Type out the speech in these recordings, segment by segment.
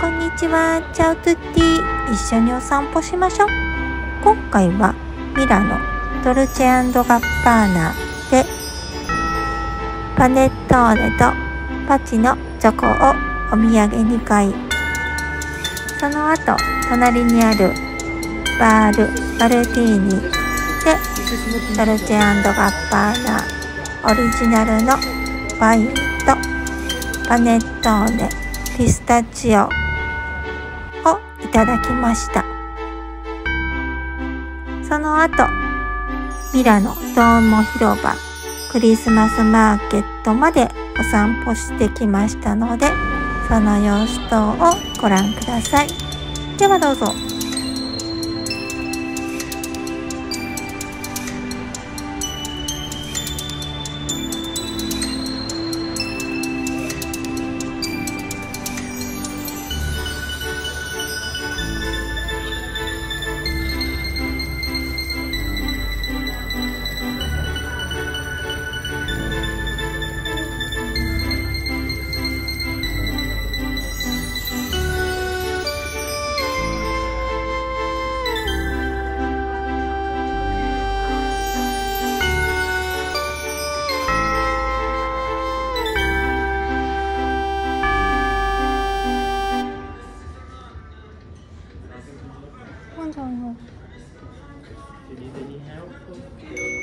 こんにちは、チャウトゥッティ。一緒にお散歩しましょう。今回はミラノドルチェガッパーナでパネットーネとパチのチョコをお土産に買い、その後、隣にあるバール・バルティーニでドルチェガッパーナオリジナルのワインとパネットーネピスタチオいただきました。その後ミラノドーモ広場クリスマスマーケットまでお散歩してきましたのでその様子等をご覧ください。ではどうぞ。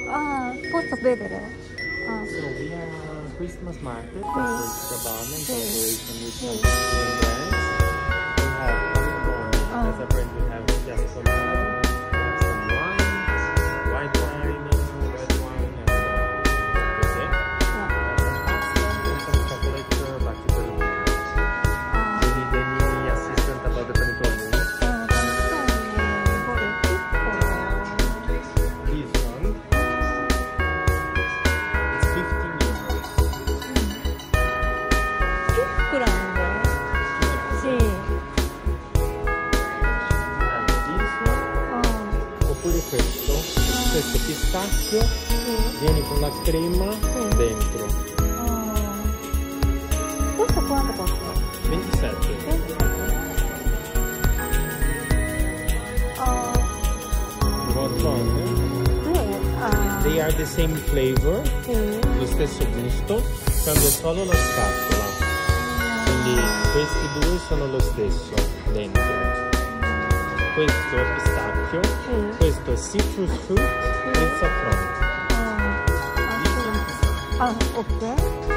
Ah, posso vedere? Ah. So we have Christmas market that was Gabbana in collaboration with some. Italian brands. We have Ah. as a brand. We have Giacomo, some questo, questo pistacchio sì. viene con la crema Sì. dentro. Ah. Questo quanto costa? 27. 27. Ah, You want one? due. Ah, They are the same flavor, sì. lo stesso gusto, cambia solo la scatola. Quindi questi due sono lo stesso dentro. Questo pistacchio, Sì. questo citrus fruit e saffron. Ah, This one is pistacchio. ah, ok.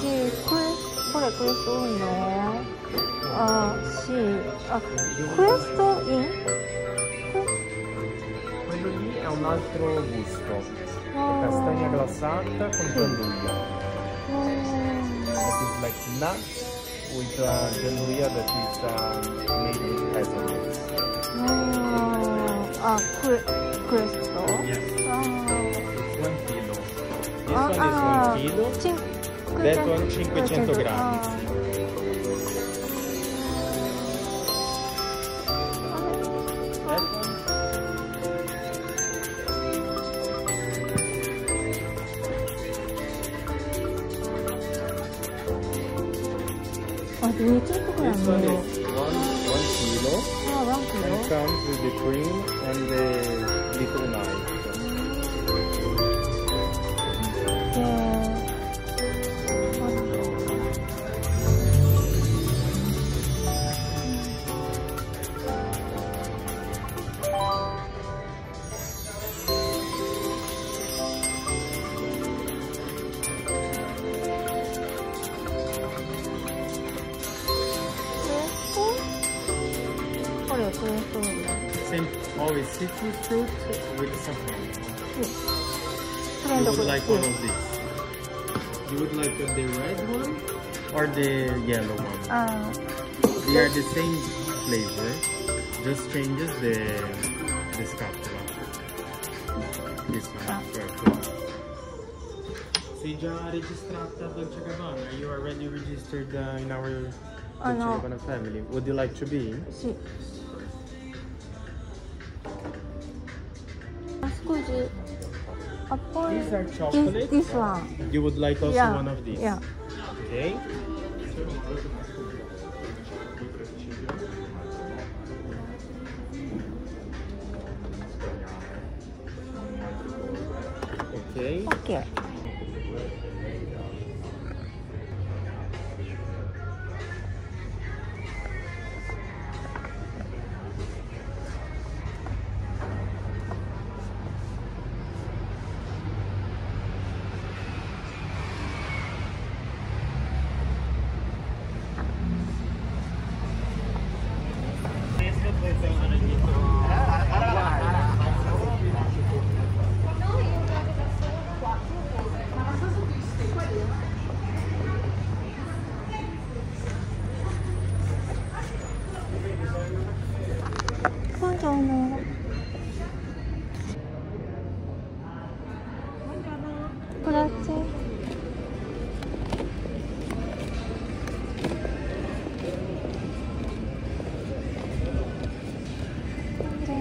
Sì, que- qual è questo? Ah, sì. Ah, questo in? Quello lì è un altro gusto. Ah. castagna glassata con gianduia. Mm. That is like nuts with uh, gianduia that is um, made with hazelnuts. Ah, ah, que- questo? Yes. It's one kilo. This Ah, one is ah, chilo, Deton 500 grammi. Deton. Oh, do you take one? This one is one, one kilo. Oh, one kilo. And comes with the cream and the little knife. Always citrus fruit with saffron. You would like all of this. You would like the red one or the yellow one? Uh, They are the same flavor, just changes the the scatola. This one, Ah. perfect. Sei già registrata a Dolce Gabbana? You are already registered uh, in our Dolce Ah, no. Gabbana family. Would you like to be? sì. Scusi, a poi These are this, chocolates. this one. You would like also yeah. one of these? Yeah. Okay.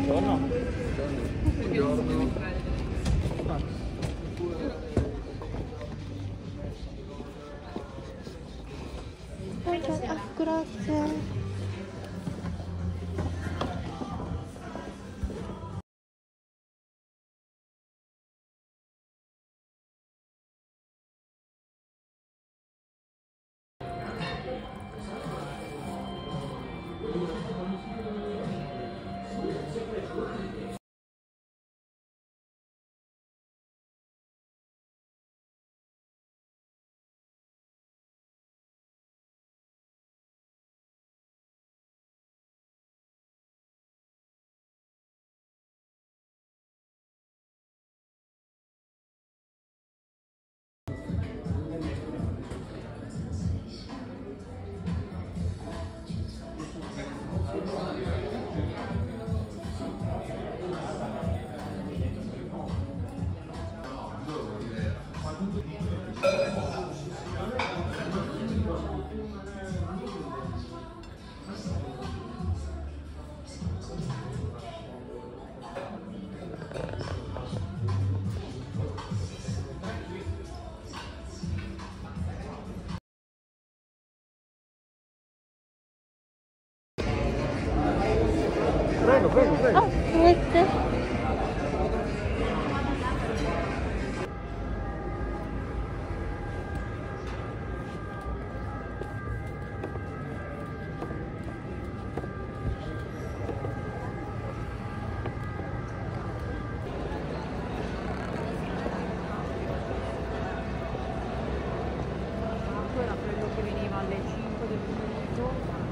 Buongiorno. Buongiorno. あ、めっちゃ。Ancora prendo che venivano alle 5 del pomeriggio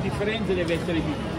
differenza deve essere di